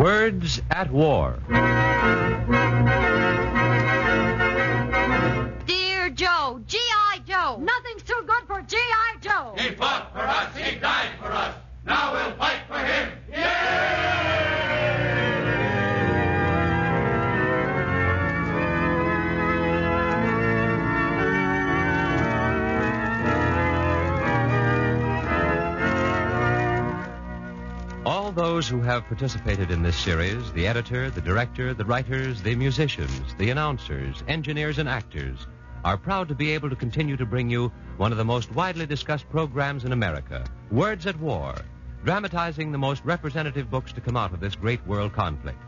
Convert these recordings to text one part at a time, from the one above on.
Words at War. Those who have participated in this series the editor, the director, the writers, the musicians, the announcers, engineers, and actors are proud to be able to continue to bring you one of the most widely discussed programs in America Words at War, dramatizing the most representative books to come out of this great world conflict.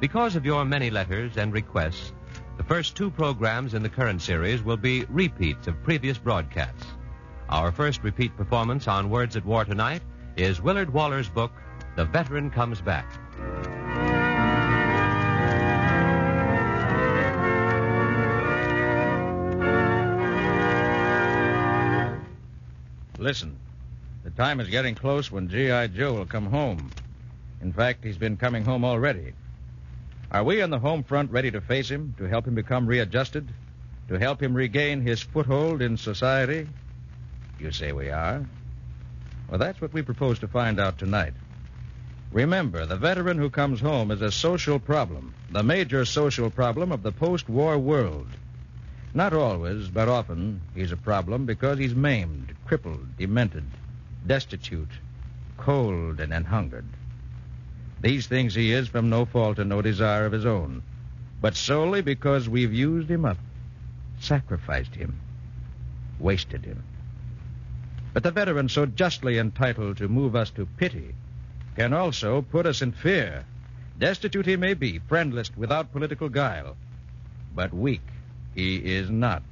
Because of your many letters and requests, the first two programs in the current series will be repeats of previous broadcasts. Our first repeat performance on Words at War tonight is Willard Waller's book, The Veteran Comes Back. Listen, the time is getting close when G.I. Joe will come home. In fact, he's been coming home already. Are we on the home front ready to face him, to help him become readjusted, to help him regain his foothold in society? You say we are? Well, that's what we propose to find out tonight. Remember, the veteran who comes home is a social problem, the major social problem of the post war world. Not always, but often, he's a problem because he's maimed, crippled, demented, destitute, cold, and hungered. These things he is from no fault and no desire of his own, but solely because we've used him up, sacrificed him, wasted him. But the veteran, so justly entitled to move us to pity, can also put us in fear. Destitute he may be, friendless, without political guile, but weak he is not.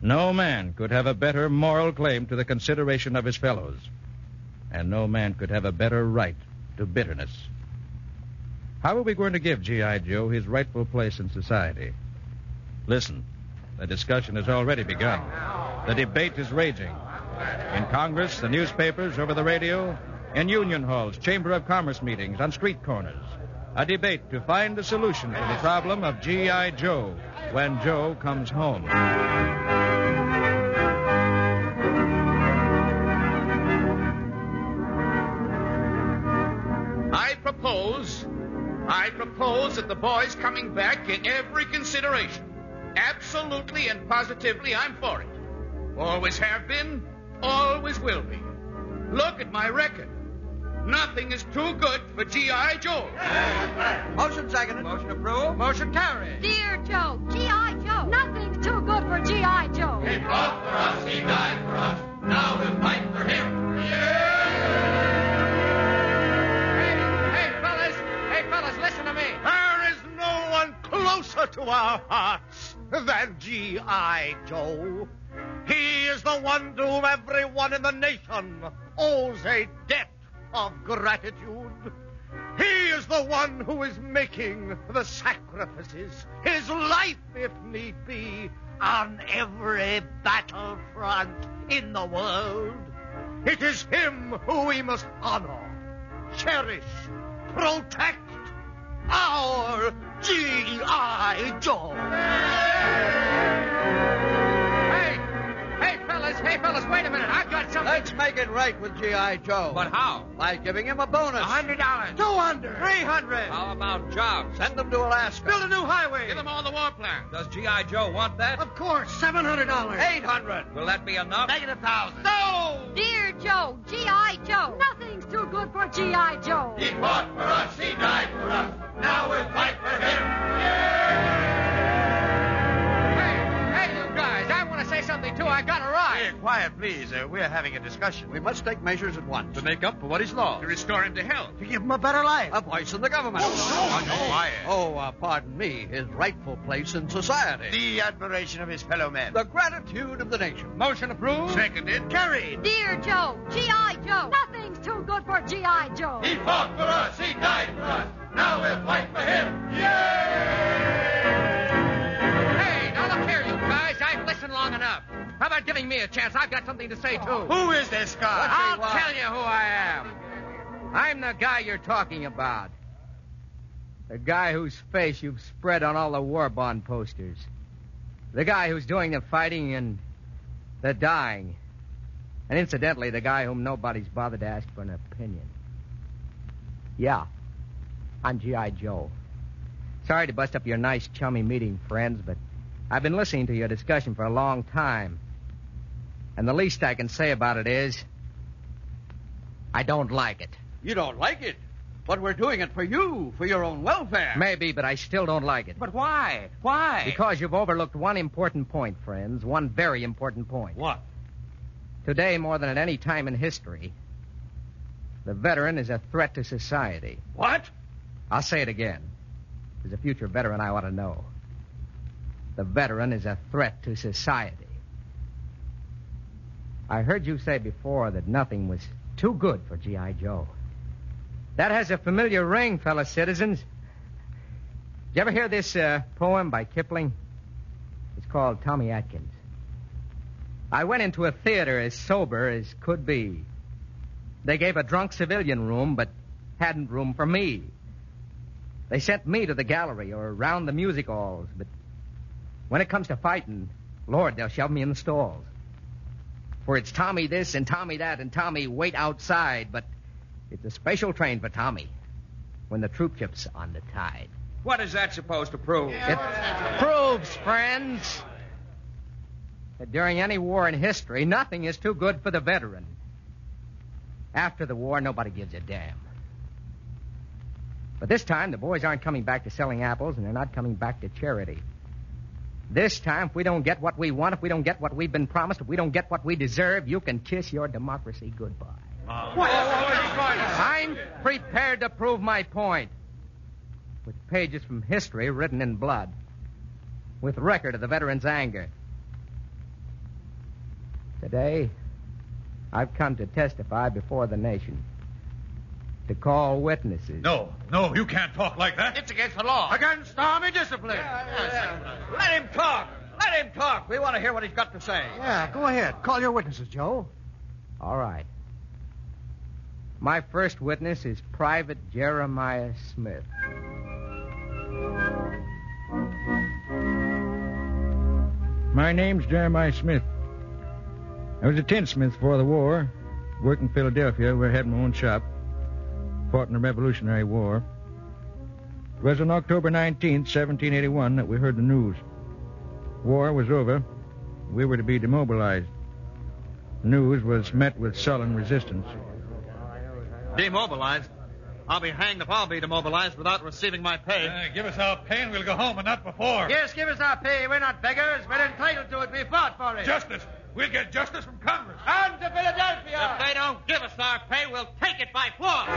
No man could have a better moral claim to the consideration of his fellows, and no man could have a better right to bitterness. How are we going to give G.I. Joe his rightful place in society? Listen, the discussion has already begun. The debate is raging. In Congress, the newspapers, over the radio, in union halls, chamber of commerce meetings, on street corners. A debate to find a solution to the problem of G.I. Joe when Joe comes home. I propose, I propose that the boy's coming back in every consideration. Absolutely and positively, I'm for it. Always have been, always will be. Look at my record. Nothing is too good for G.I. Joe. Motion seconded. Motion approved. Motion carried. Dear Joe, G.I. Joe. Nothing's too good for G.I. Joe. He fought for us, he died for us. Now we'll fight for him. Hey, fellas. Hey, fellas, listen to me. There is no one closer to our hearts than G.I. Joe. He is the one to whom everyone in the nation owes a debt of gratitude. He is the one who is making the sacrifices, his life, if need be, on every battlefront in the world. It is him who we must honor, cherish, protect. Our G.I. Joe. Hey, fellas. Wait a minute. I've got something. Let's make it right with G.I. Joe. But how? By giving him a bonus. A hundred dollars. Two hundred. Three hundred. How about jobs? Send them to Alaska. Build a new highway. Give them all the war plans. Does G.I. Joe want that? Of course, seven hundred dollars. Eight hundred. Will that be enough? Negative thousand. No! Dear Joe, G.I. Joe. Nothing's too good for G.I. Joe. He fought for us, he died for us. Now we'll fight for him. Hey, hey, you guys. I want to say something too. I got a ride. Quiet, please. Uh, we're having a discussion. We must take measures at once. To make up for what he's lost. To restore him to health. To give him a better life. A voice in the government. quiet. Oh, uh, pardon me. His rightful place in society. The admiration of his fellow men. The gratitude of the nation. Motion approved. Seconded. Carried. Dear Joe, G.I. Joe. Nothing's too good for G.I. Joe. He fought for us, he died for us. Now we'll fight for him. Hey, about giving me a chance? I've got something to say, too. Who is this guy? I'll tell you who I am. I'm the guy you're talking about. The guy whose face you've spread on all the war bond posters. The guy who's doing the fighting and the dying. And incidentally, the guy whom nobody's bothered to ask for an opinion. Yeah, I'm G.I. Joe. Sorry to bust up your nice, chummy meeting, friends, but I've been listening to your discussion for a long time. And the least I can say about it is, I don't like it. You don't like it, but we're doing it for you, for your own welfare. Maybe, but I still don't like it. But why? Why? Because you've overlooked one important point, friends. One very important point. What? Today, more than at any time in history, the veteran is a threat to society. What? I'll say it again. As a future veteran, I ought to know. The veteran is a threat to society. I heard you say before that nothing was too good for G.I. Joe. That has a familiar ring, fellow citizens. Did you ever hear this uh, poem by Kipling? It's called Tommy Atkins. I went into a theater as sober as could be. They gave a drunk civilian room, but hadn't room for me. They sent me to the gallery or round the music halls, but when it comes to fighting, Lord, they'll shove me in the stalls. For it's Tommy this and Tommy that and Tommy wait outside, but it's a special train for Tommy when the troop ship's on the tide. What is that supposed to prove? It proves, friends, that during any war in history, nothing is too good for the veteran. After the war, nobody gives a damn. But this time, the boys aren't coming back to selling apples, and they're not coming back to charity. This time, if we don't get what we want, if we don't get what we've been promised, if we don't get what we deserve, you can kiss your democracy goodbye. I'm prepared to prove my point. With pages from history written in blood. With record of the veteran's anger. Today, I've come to testify before the nation. To call witnesses. No, no, you can't talk like that. It's against the law. Against army discipline. Let him talk. Let him talk. We want to hear what he's got to say. Yeah, go ahead. Call your witnesses, Joe. All right. My first witness is Private Jeremiah Smith. My name's Jeremiah Smith. I was a tinsmith before the war. Worked in Philadelphia where I had my own shop. Fought in the Revolutionary War. It was on October 19th, 1781, that we heard the news. War was over. We were to be demobilized. News was met with sullen resistance. Demobilized? I'll be hanged if I'll be demobilized without receiving my pay. Uh, give us our pay and we'll go home, and not before. Yes, give us our pay. We're not beggars. We're entitled to it. We fought for it. Justice. We'll get justice from Congress. On to Philadelphia. If they don't give us our pay, we'll take it by force.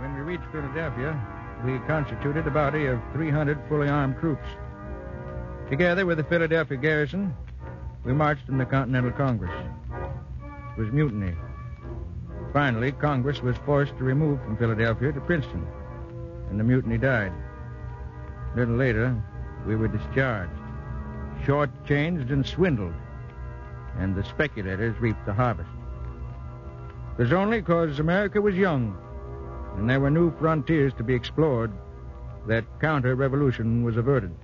When we reached Philadelphia, we constituted a body of 300 fully armed troops. Together with the Philadelphia garrison, we marched in the Continental Congress. It was mutiny. Finally, Congress was forced to remove from Philadelphia to Princeton, and the mutiny died. A little later, we were discharged, shortchanged and swindled, and the speculators reaped the harvest. It was only because America was young and there were new frontiers to be explored that counter revolution was averted.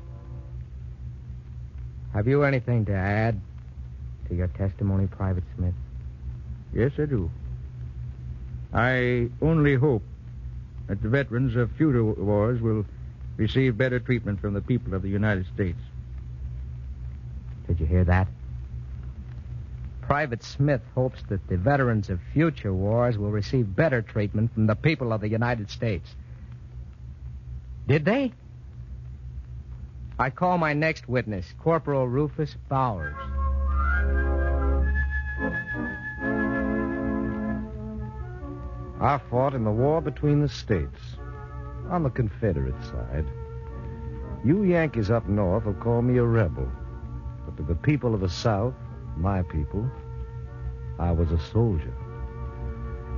Have you anything to add to your testimony, Private Smith? Yes, I do. I only hope that the veterans of future wars will receive better treatment from the people of the United States. Did you hear that? Private Smith hopes that the veterans of future wars will receive better treatment from the people of the United States. Did they? I call my next witness, Corporal Rufus Bowers. I fought in the war between the states, on the Confederate side. You Yankees up north will call me a rebel, but to the people of the South, my people, I was a soldier.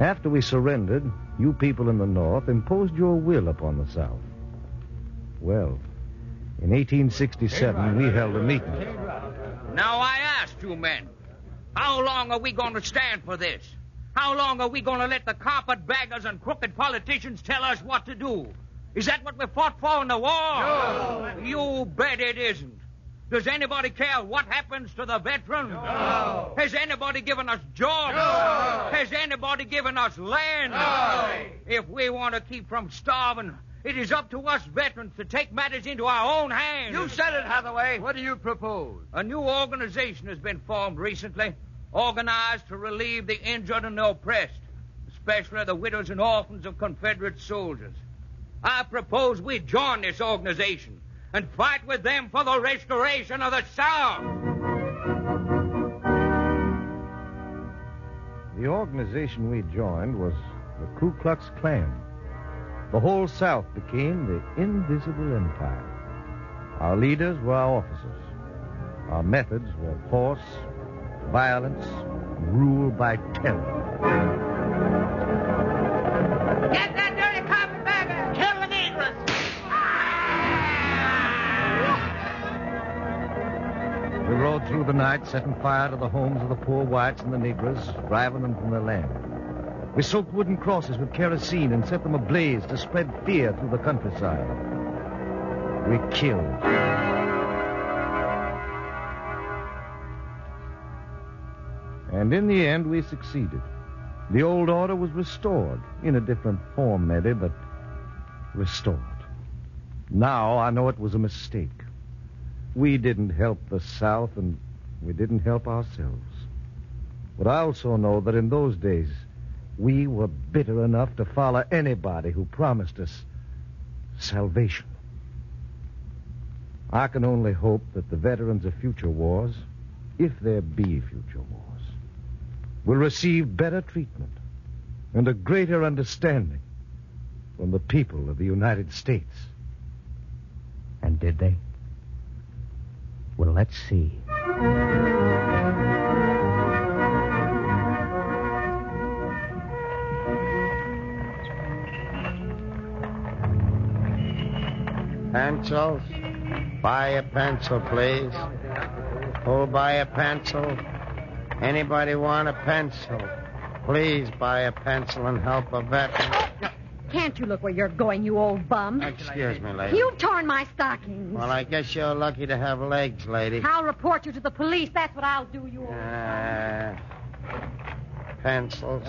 After we surrendered, you people in the North imposed your will upon the South. Well, in 1867, we held a meeting. Now I ask you men, how long are we going to stand for this? How long are we going to let the carpetbaggers and crooked politicians tell us what to do? Is that what we fought for in the war? No. You bet it isn't. Does anybody care what happens to the veterans? No. Has anybody given us jobs? No. Has anybody given us land? No. If we want to keep from starving, it is up to us veterans to take matters into our own hands. You said it, Hathaway. What do you propose? A new organization has been formed recently, organized to relieve the injured and the oppressed, especially the widows and orphans of Confederate soldiers. I propose we join this organization and fight with them for the restoration of the South. The organization we joined was the Ku Klux Klan. The whole South became the invisible empire. Our leaders were our officers. Our methods were force, violence, rule by terror. Get that through the night, setting fire to the homes of the poor whites and the Negroes, driving them from their land. We soaked wooden crosses with kerosene and set them ablaze to spread fear through the countryside. We killed. And in the end, we succeeded. The old order was restored, in a different form, maybe, but restored. Now I know it was a mistake. We didn't help the South, and we didn't help ourselves. But I also know that in those days, we were bitter enough to follow anybody who promised us salvation. I can only hope that the veterans of future wars, if there be future wars, will receive better treatment and a greater understanding from the people of the United States. And did they? Well, let's see. Pencils? Buy a pencil, please. Who'll buy a pencil? Anybody want a pencil? Please buy a pencil and help a veteran. Can't you look where you're going, you old bum? Excuse me, lady. You've torn my stockings. Well, I guess you're lucky to have legs, lady. I'll report you to the police. That's what I'll do, you old. Uh, pencils.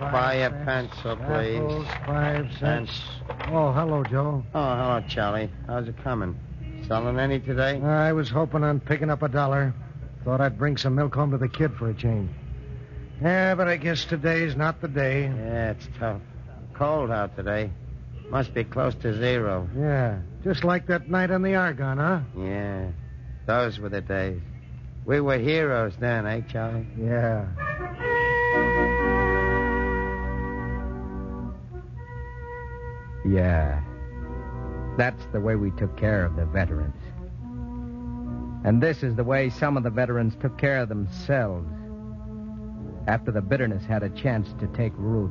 Buy a pencil, please. Apples, five cents. Cents. Oh, hello, Joe. Oh, hello, Charlie. How's it coming? Selling any today? I was hoping on picking up a dollar. Thought I'd bring some milk home to the kid for a change. Yeah, but I guess today's not the day. Yeah, it's tough. Cold out today. Must be close to zero. Yeah, just like that night on the Argonne, huh? Yeah. Those were the days. We were heroes then, eh, Charlie? Yeah. Yeah. That's the way we took care of the veterans. And this is the way some of the veterans took care of themselves after the bitterness had a chance to take root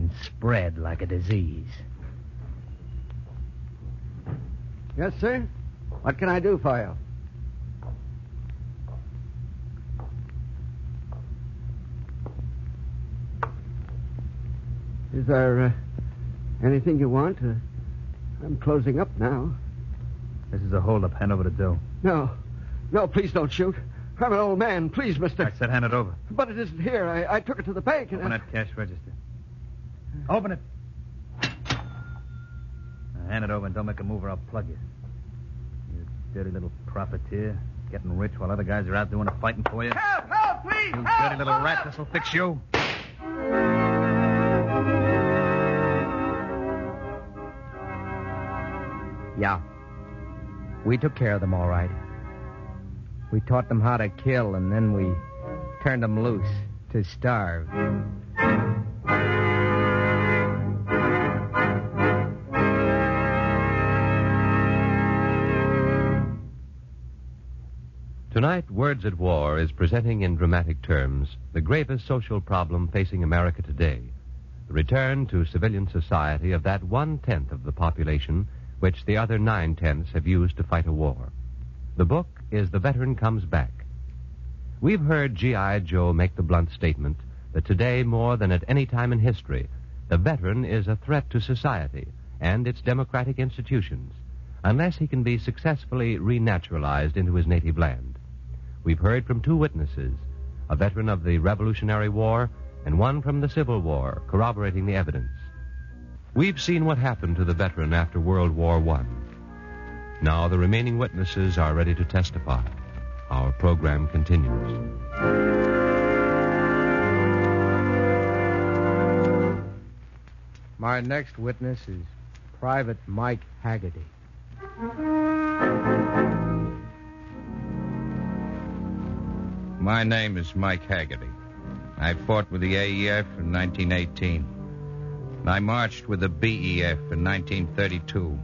and spread like a disease. Yes, sir? What can I do for you? Is there uh, anything you want? Uh, I'm closing up now. This is a holdup. Hand over the dough. No. No, please don't shoot. I'm an old man. Please, mister. I said hand it over. But it isn't here. I, I took it to the bank and. Open that cash register. Open it. Now, hand it over and don't make a move or I'll plug you. You dirty little profiteer. Getting rich while other guys are out doing the fighting for you. Help! Help, please! You help! dirty little rat. This'll fix you. Yeah. We took care of them all right. We taught them how to kill, and then we turned them loose to starve. Tonight, Words at War is presenting in dramatic terms the gravest social problem facing America today the return to civilian society of that one tenth of the population which the other nine tenths have used to fight a war. The book is The Veteran Comes Back. We've heard G.I. Joe make the blunt statement that today, more than at any time in history, the veteran is a threat to society and its democratic institutions unless he can be successfully renaturalized into his native land. We've heard from two witnesses, a veteran of the Revolutionary War and one from the Civil War, corroborating the evidence. We've seen what happened to the veteran after World War I. Now the remaining witnesses are ready to testify. Our program continues. My next witness is Private Mike Haggerty. My name is Mike Haggerty. I fought with the AEF in 1918. I marched with the BEF in 1932.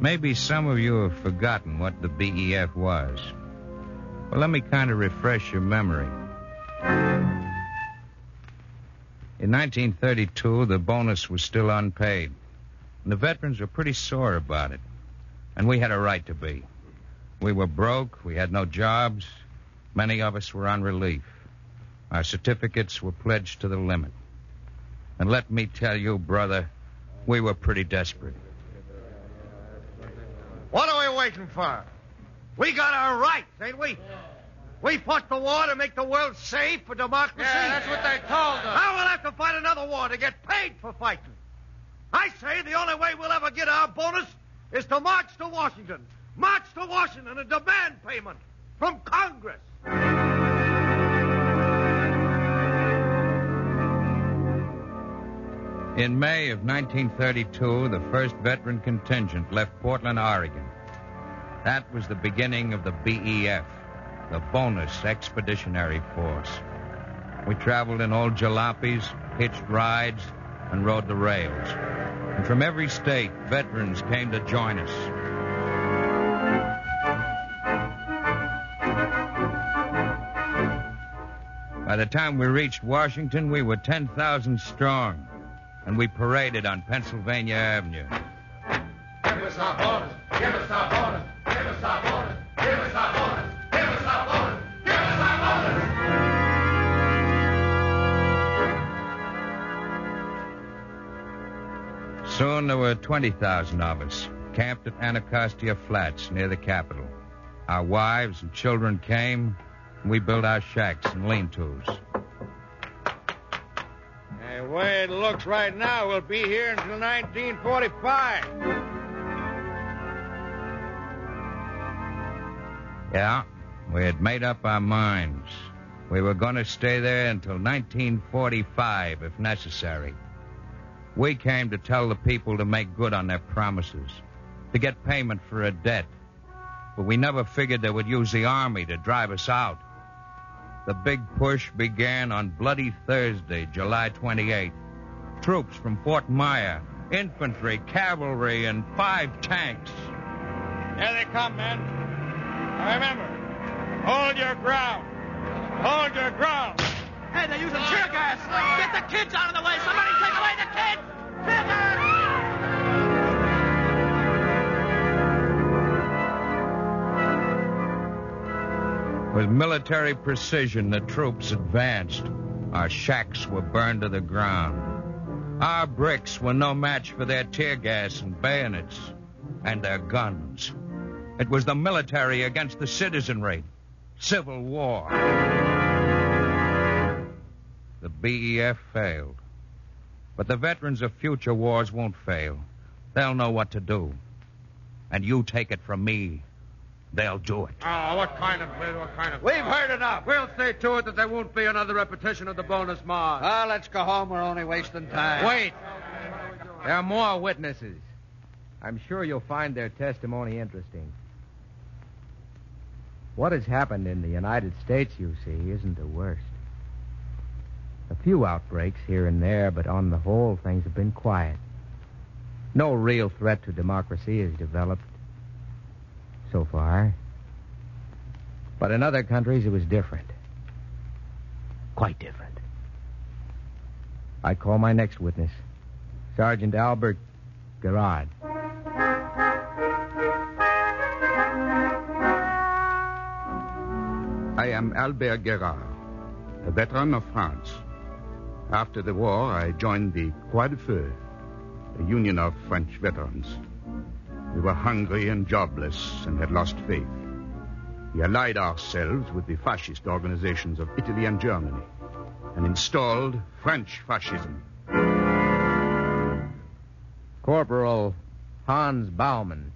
Maybe some of you have forgotten what the BEF was. Well, let me kind of refresh your memory. In 1932, the bonus was still unpaid. And the veterans were pretty sore about it. And we had a right to be. We were broke, we had no jobs, many of us were on relief. Our certificates were pledged to the limit. And let me tell you, brother, we were pretty desperate. What are we waiting for? We got our rights, ain't we? We fought the war to make the world safe for democracy. Yeah, that's what they told us. Now we'll have to fight another war to get paid for fighting. I say the only way we'll ever get our bonus is to march to Washington. March to Washington and demand payment from Congress. In May of 1932, the first veteran contingent left Portland, Oregon. That was the beginning of the BEF, the Bonus Expeditionary Force. We traveled in old jalopies, hitched rides, and rode the rails. And from every state, veterans came to join us. By the time we reached Washington, we were 10,000 strong, and we paraded on Pennsylvania Avenue. Give us our bonus. Give us our bonus. Give us our. Give us our. Give us our. Give us our. Soon there were 20,000 of us, camped at Anacostia Flats near the Capitol. Our wives and children came, and we built our shacks and lean tos. The way it looks right now, we'll be here until 1945. Yeah, we had made up our minds. We were going to stay there until 1945, if necessary. We came to tell the people to make good on their promises, to get payment for a debt. But we never figured they would use the army to drive us out. The big push began on Bloody Thursday, July 28th. Troops from Fort Myer, infantry, cavalry, and five tanks. Here they come, men. Now remember, hold your ground. Hold your ground. Hey, they're using tear gas. Get the kids out of the way. Somebody take away the kids. Tear gas. With military precision, the troops advanced. Our shacks were burned to the ground. Our bricks were no match for their tear gas and bayonets and their guns. It was the military against the citizenry. Civil war. The BEF failed. But the veterans of future wars won't fail. They'll know what to do. And you take it from me, they'll do it. Oh, what kind of what kind of? We've heard enough. We'll see to it that there won't be another repetition of the bonus march. Ah, let's go home. We're only wasting time. Wait. There are more witnesses. I'm sure you'll find their testimony interesting. What has happened in the United States, you see, isn't the worst. A few outbreaks here and there, but on the whole, things have been quiet. No real threat to democracy has developed so far. But in other countries, it was different. Quite different. I call my next witness, Sergeant Albert Gerard. I am Albert Gerard, a veteran of France. After the war, I joined the Croix de Feu, a union of French veterans. We were hungry and jobless and had lost faith. We allied ourselves with the fascist organizations of Italy and Germany and installed French fascism. Corporal Hans Baumann.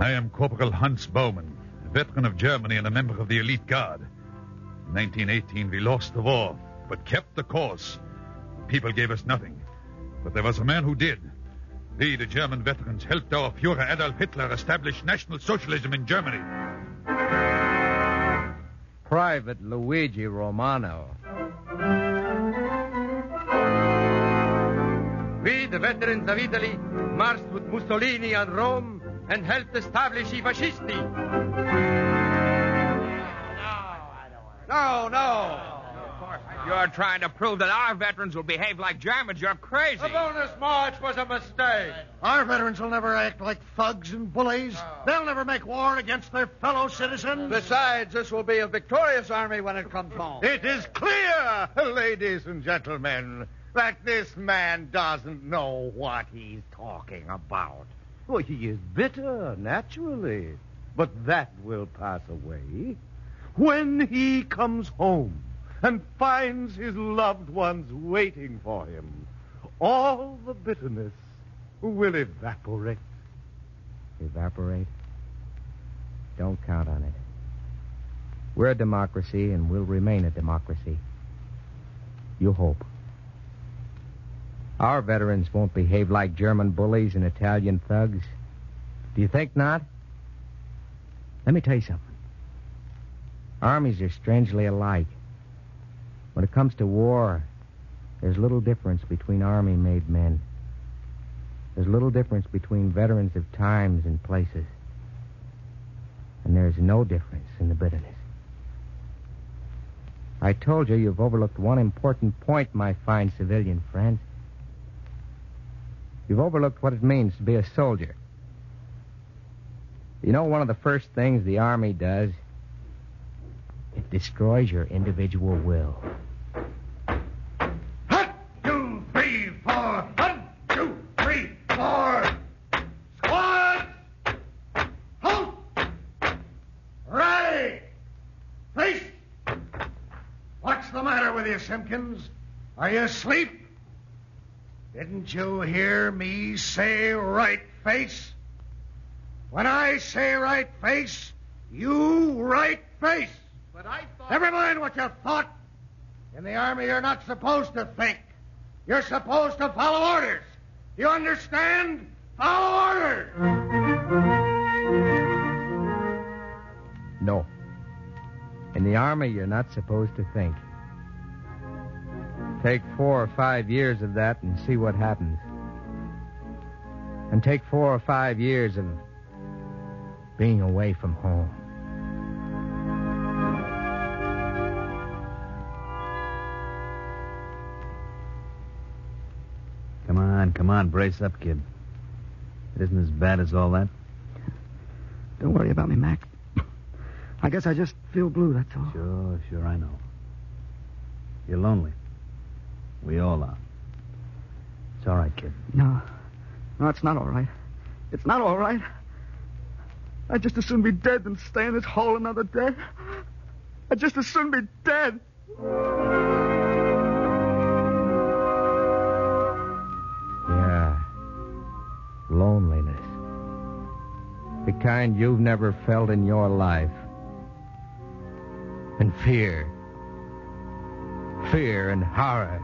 I am Corporal Hans Baumann, a veteran of Germany and a member of the elite guard. In 1918, we lost the war, but kept the course. People gave us nothing. But there was a man who did. We, the German veterans, helped our Fuhrer Adolf Hitler establish National Socialism in Germany. Private Luigi Romano. We, the veterans of Italy, marched with Mussolini on Rome and helped establish i fascisti. No, no. You're trying to prove that our veterans will behave like Germans. You're crazy. The bonus march was a mistake. Our veterans will never act like thugs and bullies. They'll never make war against their fellow citizens. Besides, this will be a victorious army when it comes home. It is clear, ladies and gentlemen, that this man doesn't know what he's talking about. Well, he is bitter, naturally. But that will pass away when he comes home and finds his loved ones waiting for him. All the bitterness will evaporate. Evaporate? Don't count on it. We're a democracy and we'll remain a democracy. You hope. Our veterans won't behave like German bullies and Italian thugs. Do you think not? Let me tell you something. Armies are strangely alike. When it comes to war, there's little difference between army made men. There's little difference between veterans of times and places. And there's no difference in the bitterness. I told you you've overlooked one important point, my fine civilian friend. You've overlooked what it means to be a soldier. You know, one of the first things the Army does, it destroys your individual will. Two, three, four. One, two, three, four. Squad! Halt! Right! Face! What's the matter with you, Simpkins? Are you asleep? Didn't you hear me say right face? When I say right face, you right face. But I thought. Never mind what you thought. In the Army, you're not supposed to think. You're supposed to follow orders. You understand? Follow orders. No. In the Army, you're not supposed to think. Take four or five years of that and see what happens. And take four or five years of being away from home. Come on, come on, brace up, kid. It isn't as bad as all that. Don't worry about me, Mac. I guess I just feel blue, that's all. Sure, sure, I know. You're lonely. We all are. It's all right, kid. No. No, it's not all right. It's not all right. I'd just as soon be dead than stay in this hole another day. I'd just as soon be dead. Yeah. Loneliness. The kind you've never felt in your life. And fear. Fear and horror.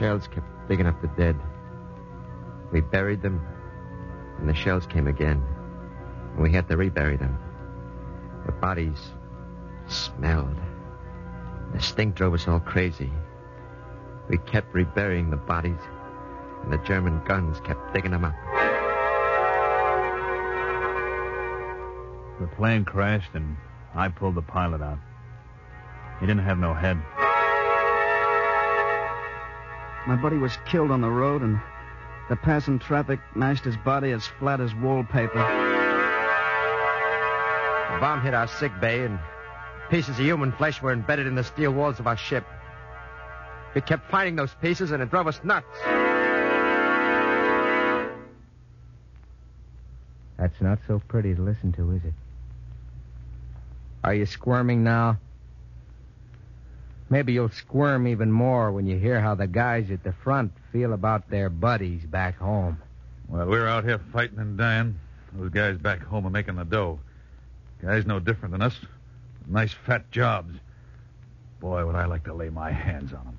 Shells kept digging up the dead. We buried them, and the shells came again. And we had to rebury them. The bodies smelled. The stink drove us all crazy. We kept reburying the bodies, and the German guns kept digging them up. The plane crashed, and I pulled the pilot out. He didn't have no head. My buddy was killed on the road, and the passing traffic mashed his body as flat as wallpaper. bomb hit our sick bay, and pieces of human flesh were embedded in the steel walls of our ship. We kept finding those pieces, and it drove us nuts. That's not so pretty to listen to, is it? Are you squirming now? Maybe you'll squirm even more when you hear how the guys at the front feel about their buddies back home. Well, we're out here fighting and dying. Those guys back home are making the dough. Guys no different than us. Nice fat jobs. Boy, would I like to lay my hands on them.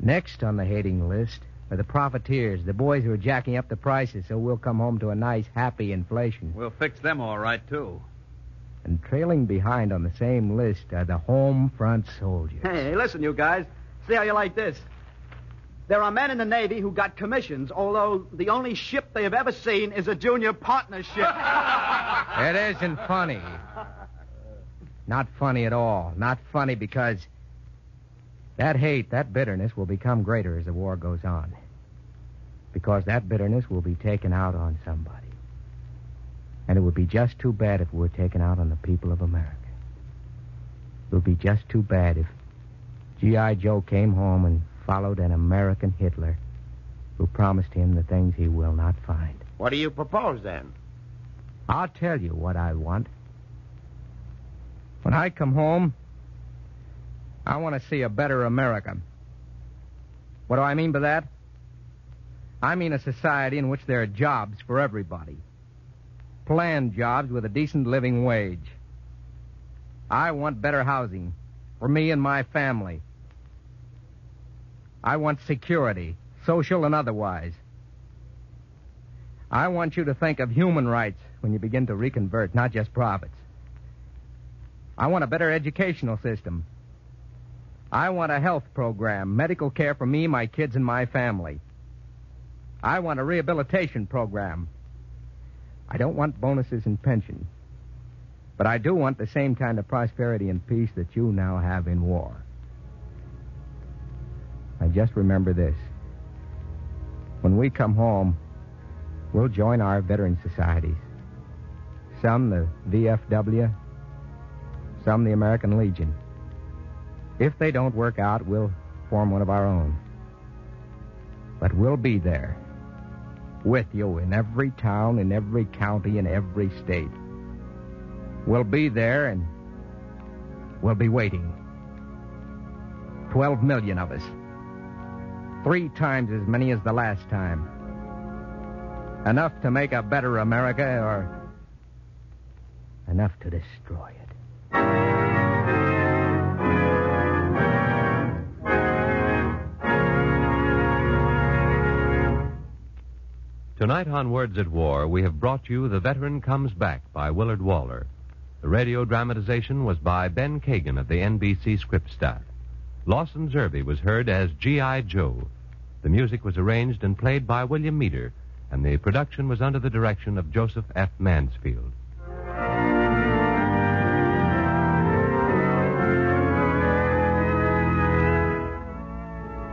Next on the hating list are the profiteers, the boys who are jacking up the prices so we'll come home to a nice, happy inflation. We'll fix them all right, too. And trailing behind on the same list are the home front soldiers. Hey, listen, you guys. See how you like this. There are men in the Navy who got commissions, although the only ship they have ever seen is a junior partnership. It isn't funny. Not funny at all. Not funny because that hate, that bitterness will become greater as the war goes on. Because that bitterness will be taken out on somebody. And it would be just too bad if it were taken out on the people of America. It would be just too bad if G.I. Joe came home and followed an American Hitler who promised him the things he will not find. What do you propose then? I'll tell you what I want. When I come home, I want to see a better America. What do I mean by that? I mean a society in which there are jobs for everybody. Planned jobs with a decent living wage. I want better housing for me and my family. I want security, social and otherwise. I want you to think of human rights when you begin to reconvert, not just profits. I want a better educational system. I want a health program, medical care for me, my kids, and my family. I want a rehabilitation program. I don't want bonuses and pension. But I do want the same kind of prosperity and peace that you now have in war. I just remember this. When we come home, we'll join our veteran societies. Some the VFW, some the American Legion. If they don't work out, we'll form one of our own. But we'll be there with you in every town, in every county, in every state. We'll be there and we'll be waiting. Twelve million of us. Three times as many as the last time. Enough to make a better America or enough to destroy it. Tonight on Words at War, we have brought you The Veteran Comes Back by Willard Waller. The radio dramatization was by Ben Kagan of the NBC script staff. Lawson Zerbe was heard as G.I. Joe. The music was arranged and played by William Meeder, and the production was under the direction of Joseph F. Mansfield.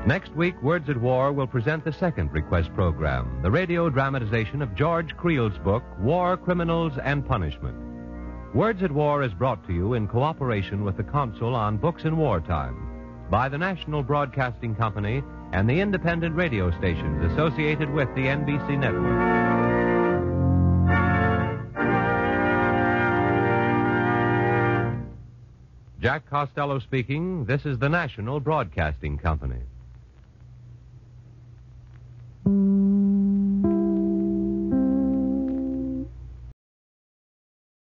Next week, Words at War will present the second request program, the radio dramatization of George Creel's book, War, Criminals, and Punishment. Words at War is brought to you in cooperation with the Council on Books in Wartime by the National Broadcasting Company and the independent radio stations associated with the NBC network. Jack Costello speaking. This is the National Broadcasting Company. Mm-hmm.